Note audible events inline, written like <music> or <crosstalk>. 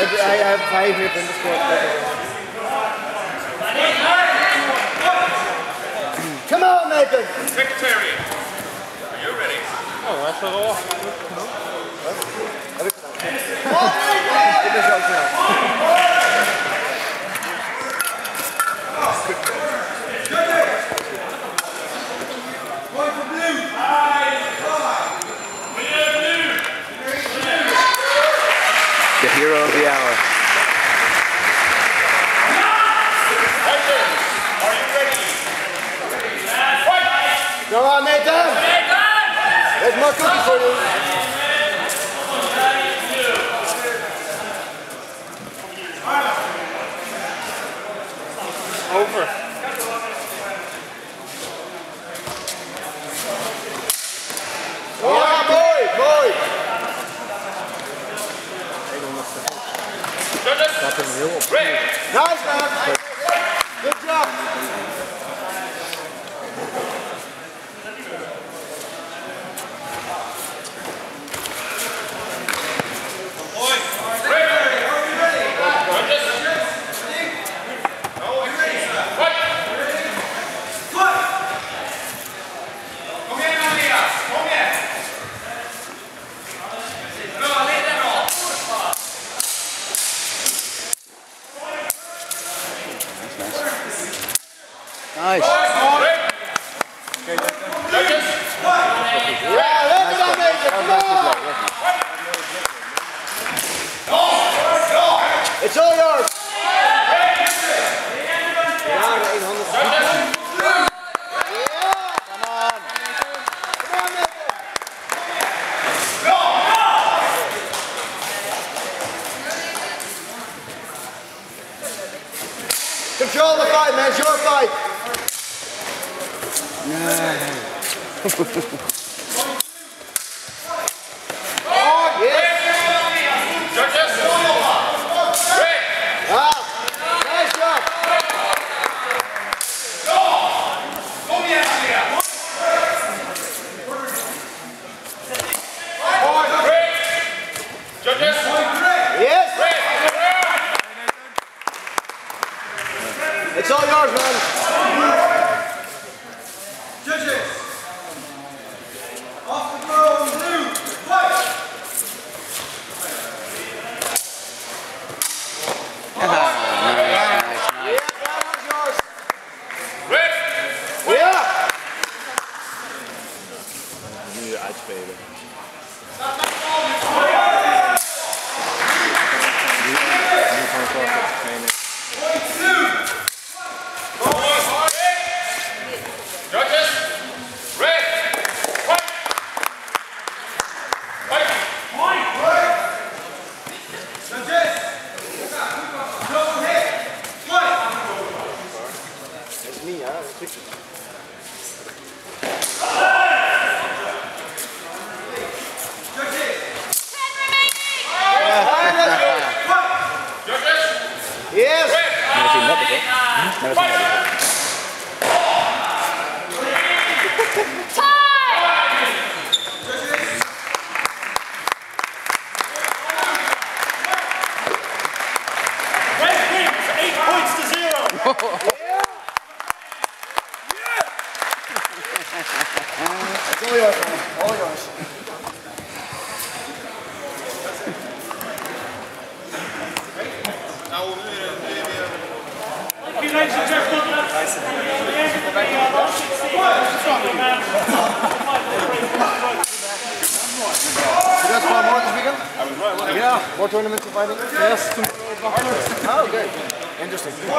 I have five here in the squad. Come on, Nathan! Secretariat, are you ready? Oh, that's wel wel. Dit is ook snel. The hero of the hour. Fighters, are you ready? Fight! On, Nathan! There's more cookies for you. Over. Ja, mooi, mooi. Judges, ready? Nice, man. Good job. Nice. Judges, Ja, lekker dan, Nathan. Come on. It's all yours. Ja, de eenhandige. judges, On. Come on, Nathan. Control the fight, man. It's your fight. Oh, nice job. Yes. It's all yours, man. Judges! Off the throne, blue, fight! Nice, nice, Ja, nice. that was yours. Ready? Ja. Nu zero. <laughs> It's all yours, man. All yours. Thank you, ladies and gentlemen. That's the end of the last 16. You guys fight more this weekend? Yeah. More tournaments of fighting? Yes. Oh, good. Interesting.